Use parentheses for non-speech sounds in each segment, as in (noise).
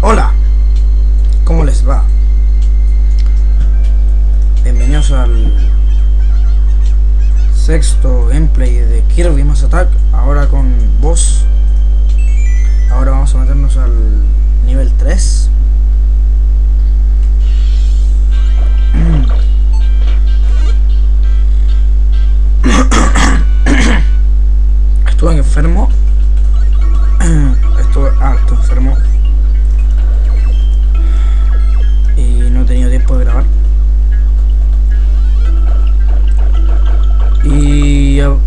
Hola, ¿cómo les va? Bienvenidos al sexto gameplay de Kirby Mass Attack, ahora con voz.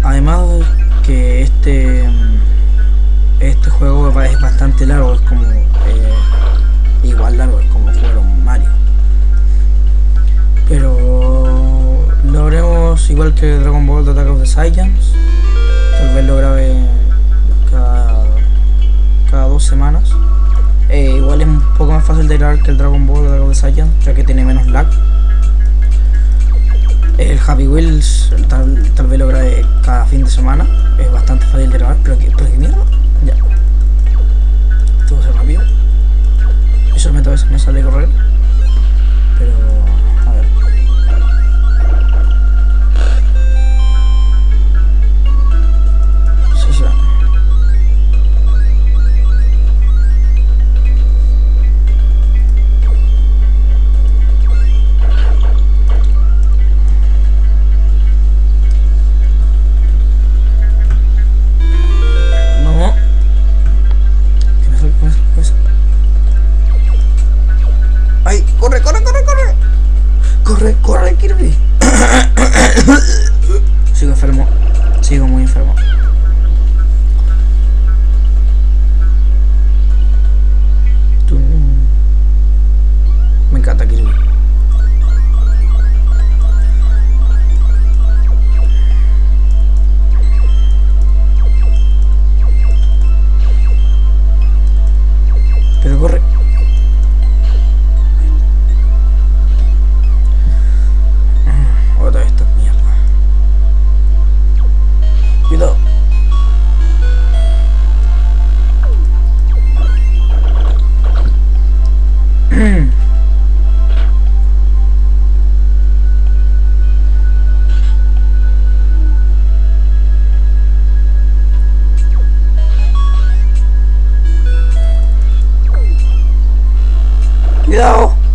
Además que este este juego es bastante largo, es como eh, igual largo, es como jugar un Mario. Pero lo haremos igual que Dragon Ball The Attack of the Saiyans. Tal vez lo grabe cada, cada dos semanas. Eh, igual es un poco más fácil de grabar que el Dragon Ball The Attack of the Saiyans, ya que tiene menos lag. El Happy Wheels tal, tal vez lo grabe cada fin de semana. Es bastante fácil de grabar, pero que, pero mierda. Ya. Todo se rápido. Y me sale correr. Pero. Yo!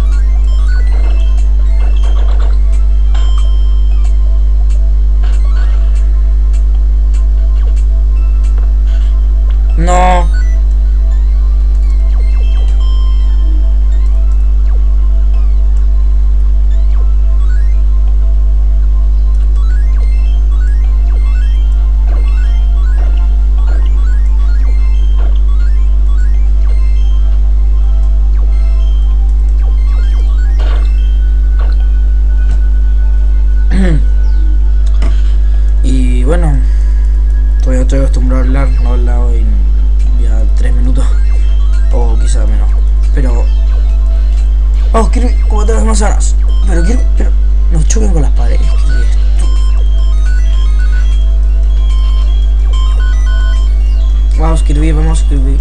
Estúpido. Vamos, vamos, Kirby.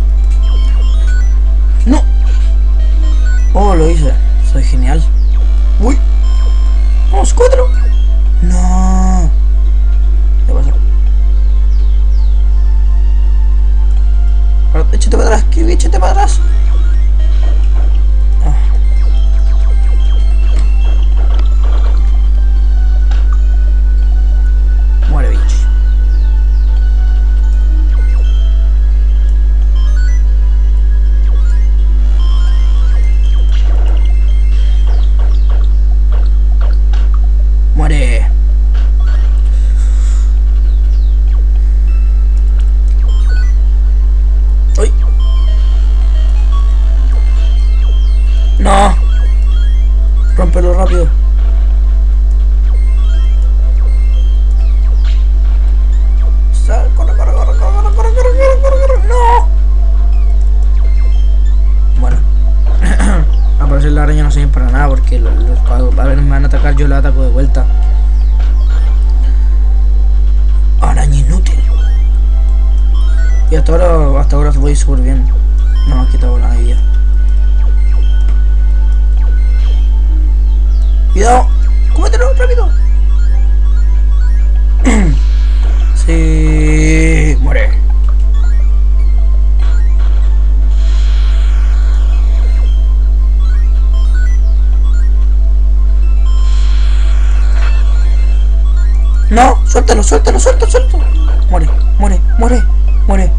¡No! Oh, lo hice. Soy genial. ¡Uy! ¡Vamos, cuatro! ¡No! ¿Qué pasa? Échate para atrás, Kirby, échate para atrás. ¡No! Rómpelo rápido. Corre, corre, corre, corre, corre, corre, corre, corre, corre. ¡No! Bueno. (clears throat) las arañas no sirven para nada porque los, los, cuando me van a atacar yo la ataco de vuelta. Araña inútil. Y hasta ahora, hasta ahora voy súper bien. No me ha quitado la vida. Cuidado. ¡Cómetelo rápido! (clears throat) sí. Muere. No, suéltalo, suéltalo, suéltalo, suéltalo. Muere, muere, muere, muere.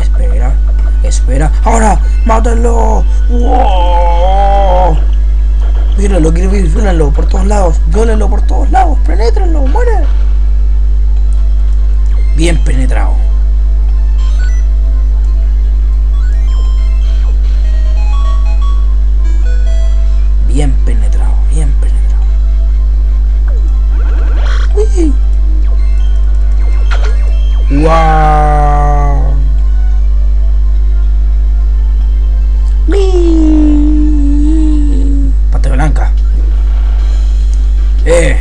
Espera, espera. Ahora, mátalo. ¡Wow! Viólalo, Kirby, viólalo por todos lados. Viólalo por todos lados. Penétrenlo, muere. Bien penetrado. Bien penetrado, bien penetrado. Uy. Wow. Mi. Pata blanca. Eh.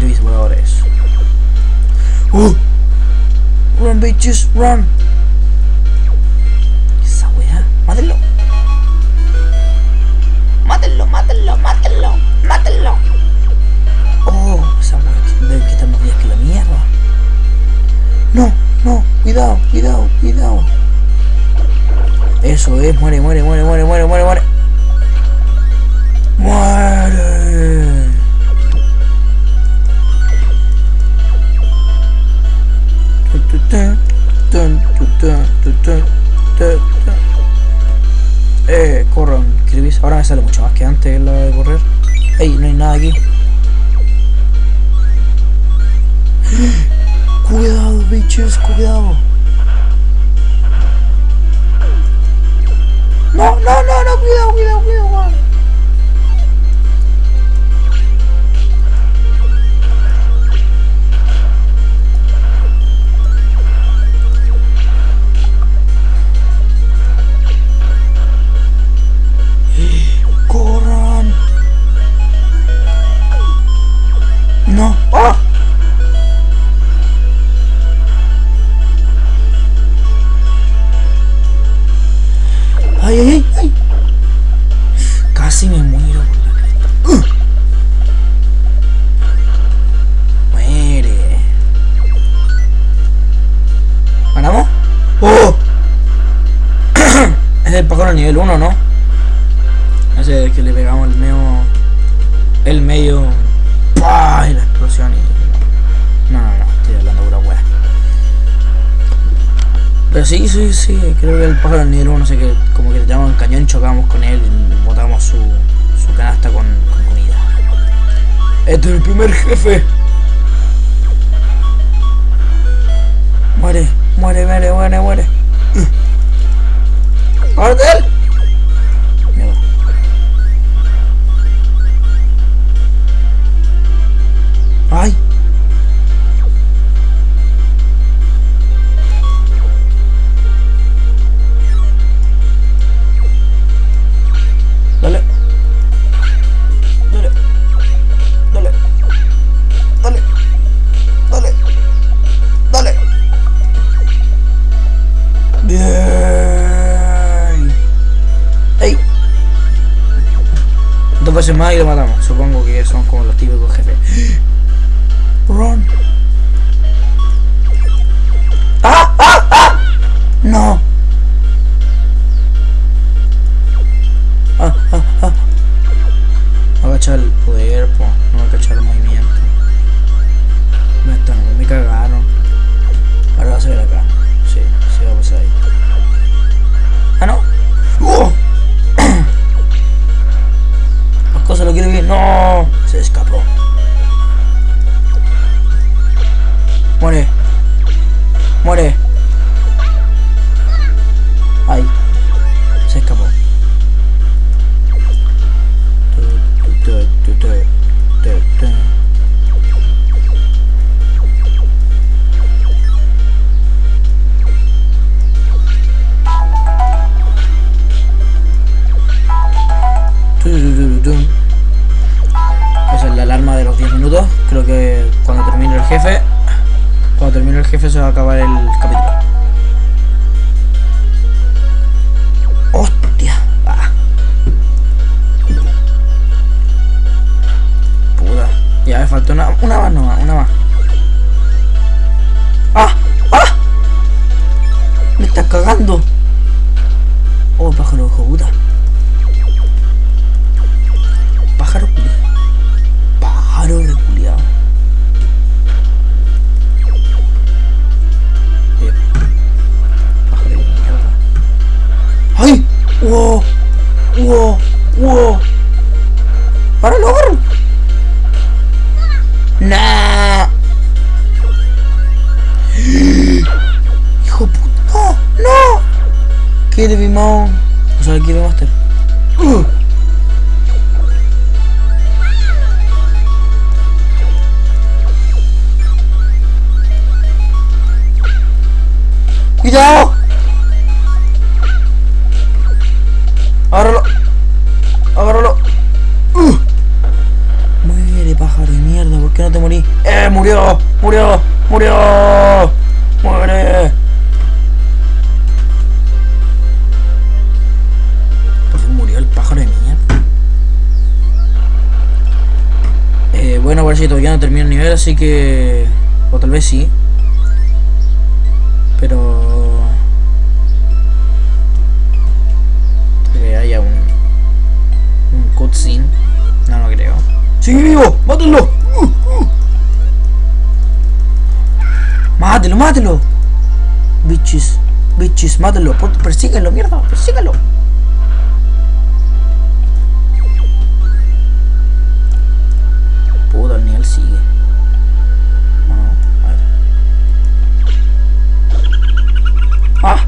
Mis voladores. Uh. Run, bitches, run. Cuidado, cuidado, cuidado. Eso es, muere, muere, muere, muere, muere, muere, muere. Muere. Eh, corran, Kirby. Ahora me sale mucho más que antes la de correr. Ey, no hay nada aquí. Cuidado, bichos, cuidado. No, no, no, no, cuidado, cuidado, cuidado, man. El pájaro nivel 1, ¿no? Ese es que le pegamos el medio. El medio. ¡Pah! Y la explosión y. No, no, no, estoy hablando pura wea. Pero sí, sí, sí, creo que el pájaro nivel 1, no sé qué, como que le tiramos el cañón, chocamos con él y botamos su, su canasta con, con comida. Este es el primer jefe. Muere, muere, muere, muere, muere. Mierda. ¡Ay! Veces más y lo matamos. Supongo que son como los típicos jefes. Run. ¡Ah! ¡Ah! ¡Ah! Muere. Muere. Jefe se va a acabar el capítulo. Hostia. Ah. Puta. Ya me falta una, una más nomás, una más. ¡Ah! ¡Ah! Me estás cagando. Oh, pájaro, hijo puta. Kirby Moon. O sea, Kirby Master. Uh. ¡Cuidado! Agárralo. Agárralo. Uh. Muere, pájaro de mierda. ¿Por qué no te morí? ¡Eh! ¡Murió! ¡Murió! ¡Murió! ¡Muere! Parece que todavía no termina el nivel, así que... O tal vez sí. Pero... Que haya un... Un cutscene. No, no creo. ¡Sigue vivo! ¡Mátenlo! Uh, uh. ¡Mátelo, mátelo! Bitches, bitches, mátelo. Persíguelo, mierda, persíguelo. Puta, el nivel sigue. ¿O no? A ver. ¡Ah! ¡Ah,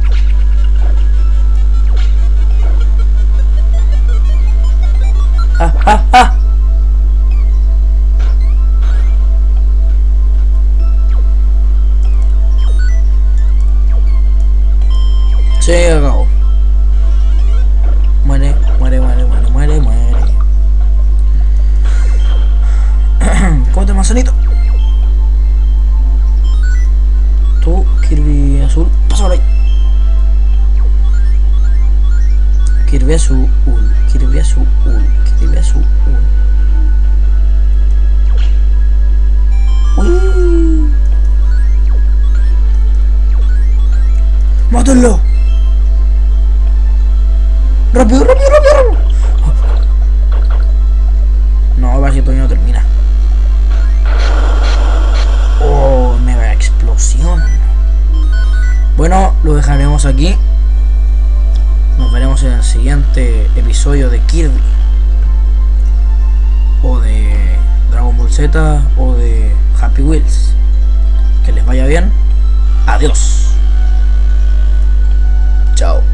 Kirby azul, pasa por ahí. Kirby azul, Kirby azul, Kirby azul. Uy. ¡Mátenlo! ¡Rápido, rápido, rápido! Dejaremos aquí. Nos veremos en el siguiente episodio de Kirby. O de Dragon Ball Z. O de Happy Wheels. Que les vaya bien. Adiós. Chao.